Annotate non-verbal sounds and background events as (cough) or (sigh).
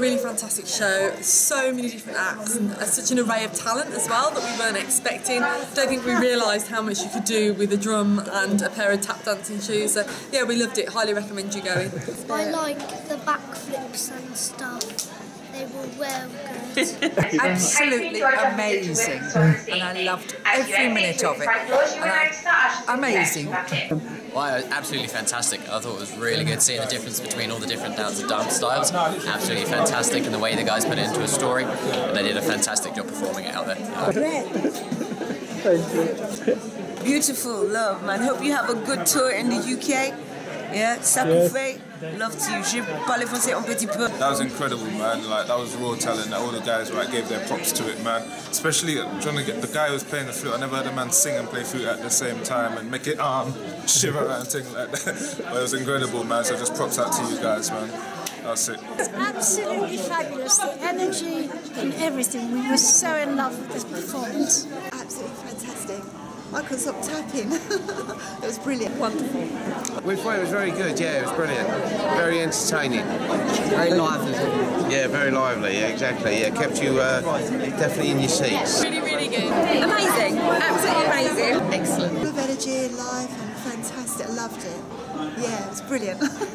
Really fantastic show, so many different acts and uh, such an array of talent as well that we weren't expecting. Don't think we realised how much you could do with a drum and a pair of tap dancing shoes. So yeah, we loved it. Highly recommend you going. I like the backflips and stuff. They were well good. absolutely amazing and I loved every minute of it. I, amazing. Well, absolutely fantastic. I thought it was really good seeing the difference between all the different dance, dance styles. Absolutely fantastic, and the way the guys put it into a story. And they did a fantastic job performing it out there. (laughs) Thank you. Beautiful, love, man. Hope you have a good tour in the UK. Yeah, Sakoufe, love to you. Je parle français un petit peu. That was incredible, man. Like that was raw talent. That all the guys like gave their props to it, man. Especially trying to get the guy who was playing the flute. I never heard a man sing and play flute at the same time and make it um (laughs) shiver and thing like that. But it was incredible, man. So just props out to you guys, man. That's it. It's absolutely fabulous. The energy and everything. We were so in love with this performance. Absolutely fantastic. I couldn't stop tapping. (laughs) it was brilliant. Wonderful. We thought it was very good, yeah, it was brilliant. Very entertaining. Very lively. Yeah, very lively, yeah, exactly. Yeah, kept you uh, definitely in your seats. Really, really good. Amazing, absolutely amazing. Excellent. Full of energy, life, and fantastic. I loved it. Yeah, it was brilliant. (laughs)